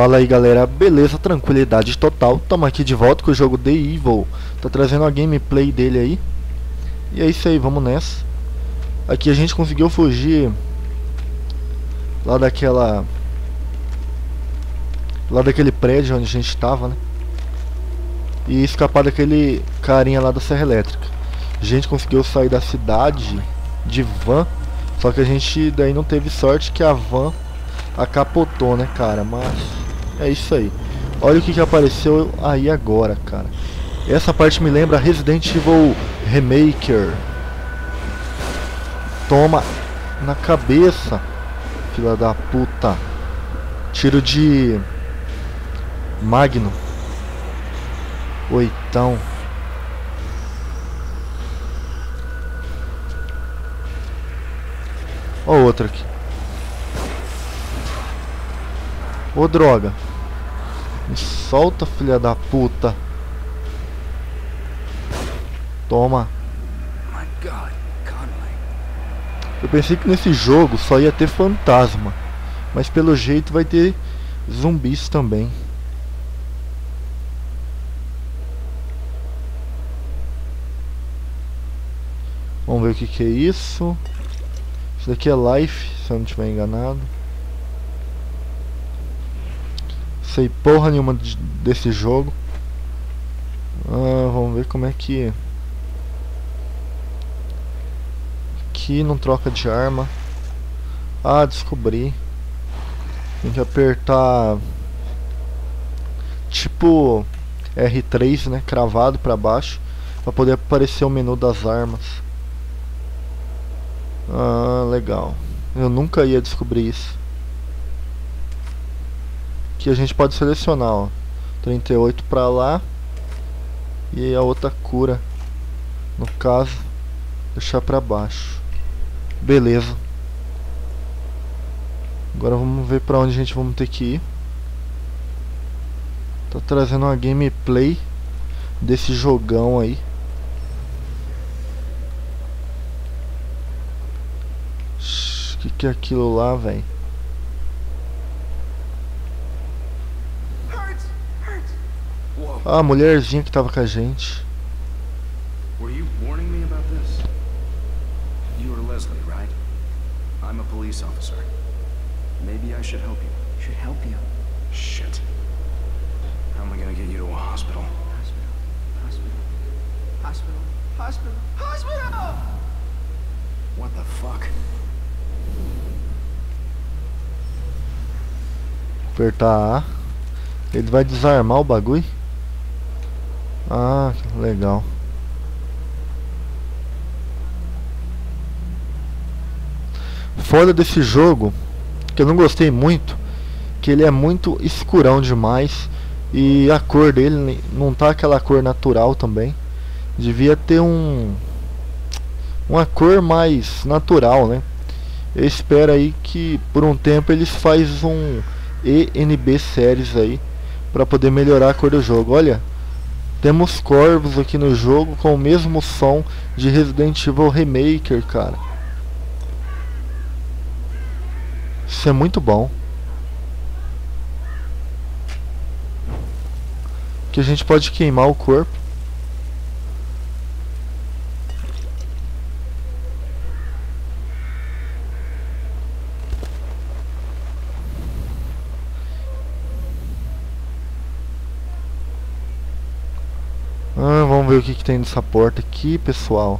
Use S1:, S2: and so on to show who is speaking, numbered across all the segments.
S1: Fala aí galera, beleza, tranquilidade total. Tamo aqui de volta com o jogo The Evil. Tá trazendo a gameplay dele aí. E é isso aí, vamos nessa. Aqui a gente conseguiu fugir Lá daquela Lá daquele prédio onde a gente tava, né? E escapar daquele carinha lá da serra elétrica. A gente conseguiu sair da cidade De van Só que a gente daí não teve sorte que a van acapotou, né, cara? Mas é isso aí. Olha o que, que apareceu aí agora, cara. Essa parte me lembra Resident Evil Remaker. Toma na cabeça, fila da puta. Tiro de Magno. Oitão. Ó outra aqui. Ô droga. Me solta, filha da puta. Toma. Eu pensei que nesse jogo só ia ter fantasma. Mas pelo jeito vai ter zumbis também. Vamos ver o que, que é isso. Isso daqui é life, se eu não estiver enganado. Sei porra nenhuma desse jogo. Ah, vamos ver como é que... Aqui não troca de arma. Ah, descobri. Tem que apertar... Tipo... R3, né? Cravado pra baixo. Pra poder aparecer o menu das armas. Ah, legal. Eu nunca ia descobrir isso que a gente pode selecionar, ó. 38 para lá e a outra cura, no caso, deixar para baixo. Beleza. Agora vamos ver para onde a gente vamos ter que ir. Tá trazendo uma gameplay desse jogão aí. O que, que é aquilo lá, velho? Ah, a mulherzinha que tava com a gente. Were you warning me about this? You are Leslie, right? I'm a police officer. Maybe I should help you.
S2: Should help you?
S1: Shit. How am I gonna get you to a hospital?
S2: Hospital. Hospital. Hospital. Hospital. Hospital!
S1: What the fuck? Apertar A. Ele vai desarmar o bagulho? Ah, legal. Foda desse jogo, que eu não gostei muito, que ele é muito escurão demais e a cor dele não tá aquela cor natural também. Devia ter um uma cor mais natural, né? Eu espero aí que por um tempo eles faz um ENB séries aí para poder melhorar a cor do jogo. Olha, temos corvos aqui no jogo com o mesmo som de Resident Evil Remaker, cara. Isso é muito bom. Que a gente pode queimar o corpo. Ah, vamos ver o que, que tem nessa porta aqui, pessoal.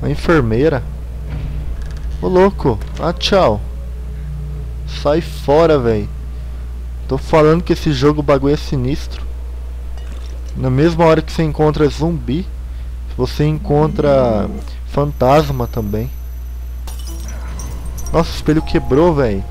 S1: Uma enfermeira. Ô louco. Ah, tchau. Sai fora, velho. Tô falando que esse jogo bagulho é sinistro. Na mesma hora que você encontra zumbi, você encontra fantasma também. Nossa, o espelho quebrou, velho.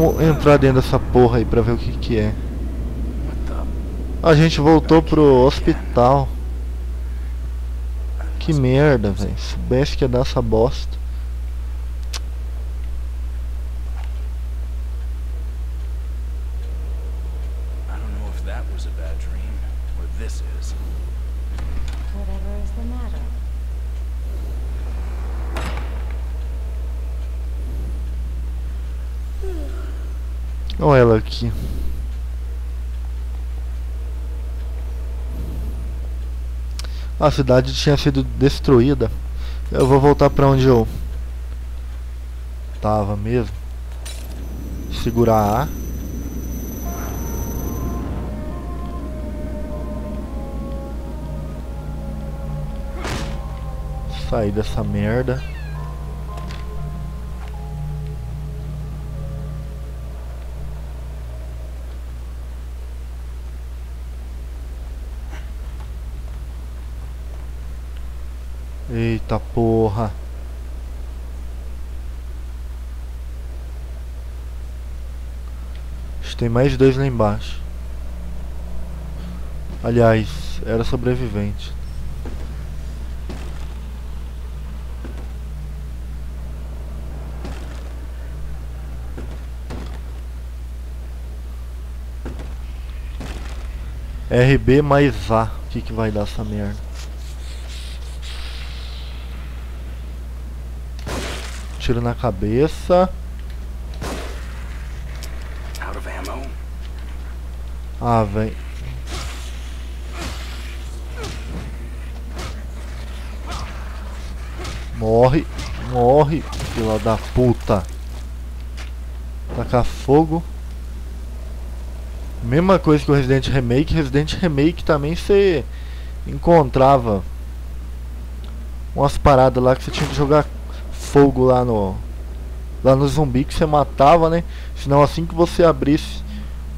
S1: Vamos entrar dentro dessa porra aí pra ver o que que é. A gente voltou pro hospital. Que merda, velho. Soubesse que ia dar essa bosta. Ela aqui. A cidade tinha sido destruída. Eu vou voltar pra onde eu tava mesmo. Segurar A. Sair dessa merda. Eita porra. Tem mais dois lá embaixo. Aliás, era sobrevivente. RB mais A. O que, que vai dar essa merda? Tiro na cabeça.
S3: Out of ammo?
S1: Ah, vem. Morre, morre, fila da puta. Tacar fogo. Mesma coisa que o Resident Remake. Resident Remake também você encontrava umas paradas lá que você tinha que jogar fogo lá no lá no zumbi que você matava, né? Senão assim que você abrisse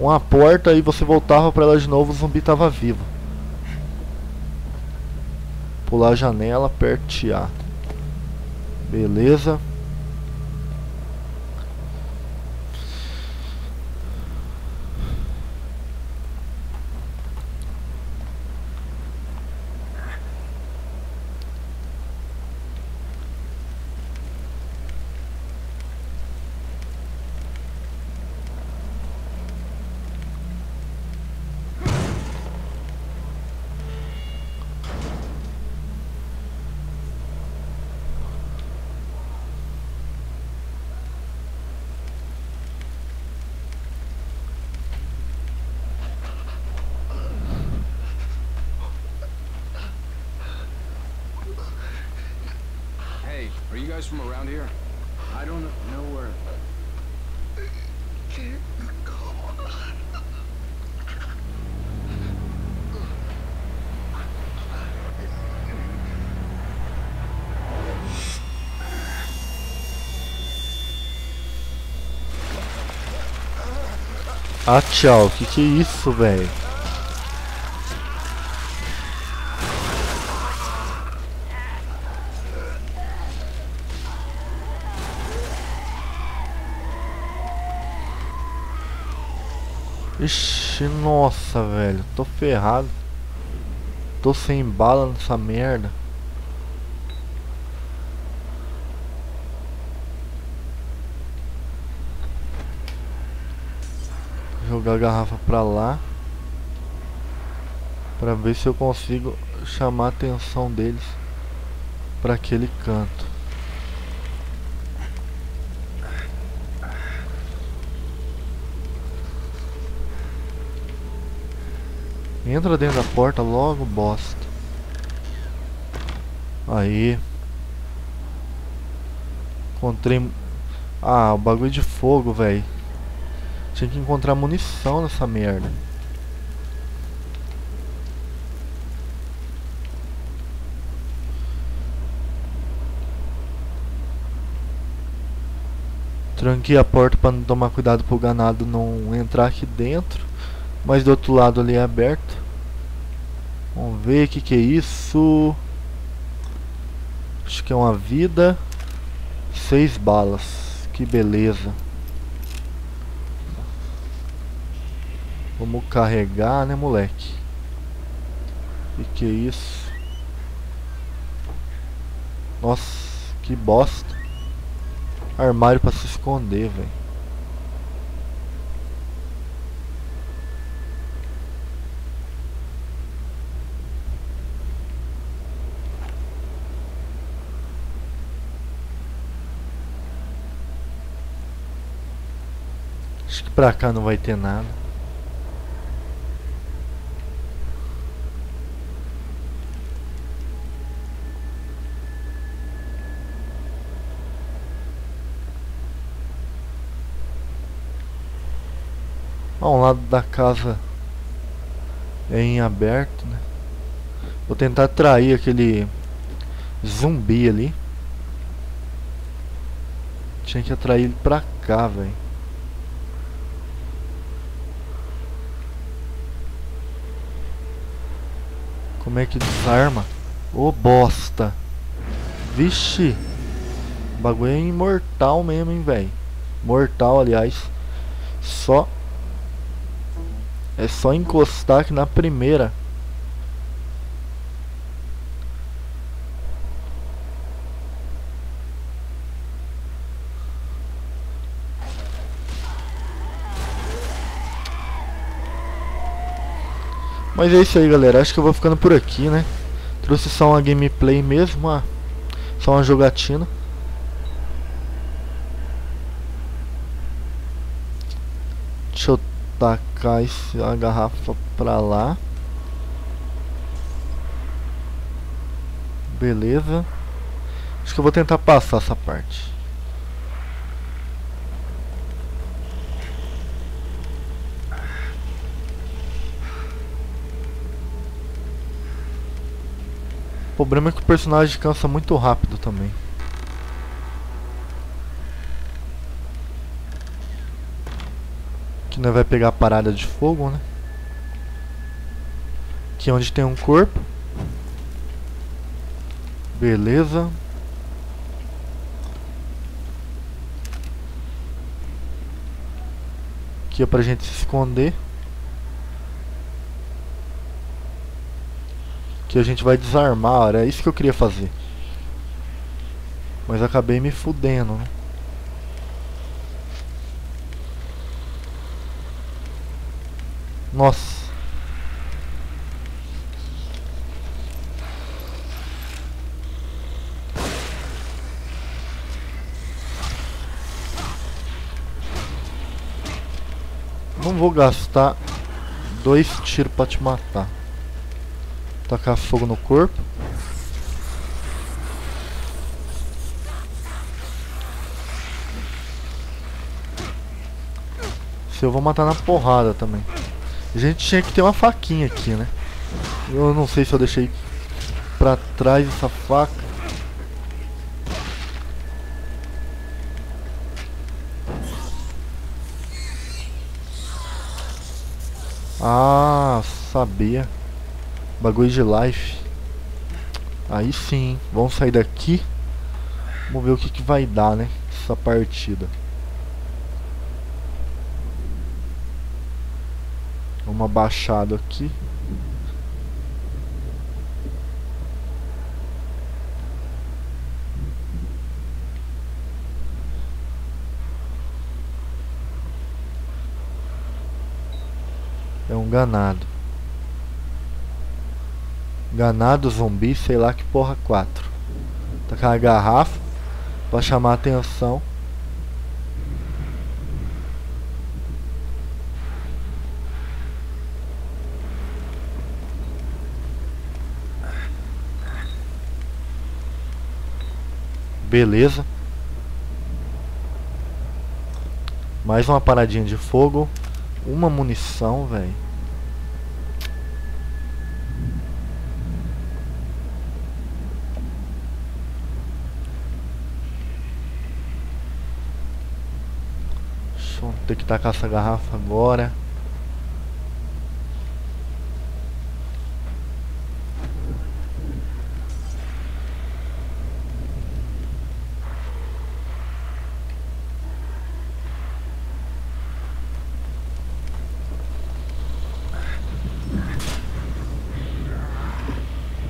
S1: uma porta e você voltava para ela de novo, o zumbi tava vivo. Pular a janela, apertear. Beleza.
S3: Guys from around here? I don't know where.
S1: Ah, tchau. Que que é isso, velho? Ixi, nossa, velho. Tô ferrado. Tô sem bala nessa merda. Jogar a garrafa pra lá. Pra ver se eu consigo chamar a atenção deles pra aquele canto. Entra dentro da porta logo, bosta. Aí. Encontrei. Ah, o bagulho de fogo, velho. Tinha que encontrar munição nessa merda. Tranquei a porta para não tomar cuidado pro ganado não entrar aqui dentro. Mas do outro lado ali é aberto. Vamos ver o que, que é isso. Acho que é uma vida. Seis balas. Que beleza. Vamos carregar, né, moleque? Que que é isso? Nossa, que bosta. Armário pra se esconder, velho. Acho que pra cá não vai ter nada. Um lado da casa é em aberto, né? Vou tentar atrair aquele zumbi ali. Tinha que atrair ele pra cá, velho. Como é que desarma? Ô bosta. Vixe. O bagulho é imortal mesmo, hein, velho. Mortal, aliás. Só. É só encostar aqui na primeira. Mas é isso aí galera, acho que eu vou ficando por aqui né? Trouxe só uma gameplay mesmo, só uma jogatina. Deixa eu tacar a garrafa pra lá. Beleza. Acho que eu vou tentar passar essa parte problema é que o personagem cansa muito rápido também. Aqui nós vai pegar a parada de fogo, né? Aqui é onde tem um corpo. Beleza. Aqui é pra gente se esconder. Que a gente vai desarmar, era isso que eu queria fazer. Mas acabei me fudendo, né? Nossa. Não vou gastar dois tiros pra te matar. Tacar fogo no corpo. Se eu vou matar na porrada também. A gente tinha que ter uma faquinha aqui, né? Eu não sei se eu deixei pra trás essa faca. Ah, sabia. Bagulho de life. Aí sim, vamos sair daqui. Vamos ver o que, que vai dar, né? Essa partida. Uma baixada aqui. É um ganado. Ganado, zumbi, sei lá que porra 4. Tacar a garrafa pra chamar atenção. Beleza. Mais uma paradinha de fogo. Uma munição, velho. Ter que tacar essa garrafa agora.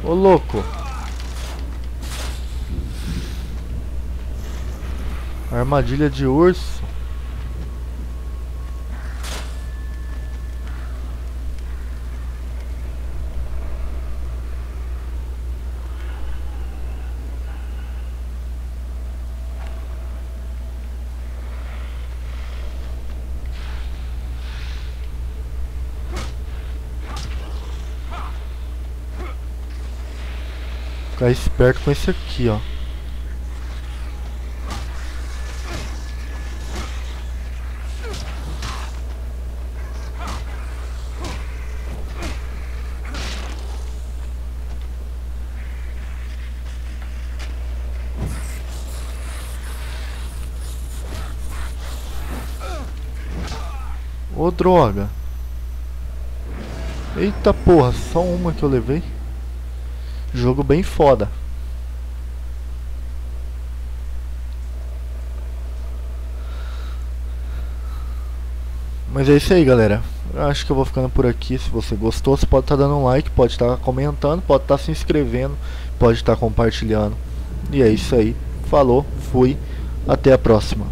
S1: Ô louco! Armadilha de urso. Ficar esperto com esse aqui, ó. Ô droga. Eita porra, só uma que eu levei. Jogo bem foda. Mas é isso aí, galera. Eu acho que eu vou ficando por aqui. Se você gostou, você pode estar tá dando um like, pode estar tá comentando, pode estar tá se inscrevendo, pode estar tá compartilhando. E é isso aí. Falou, fui, até a próxima.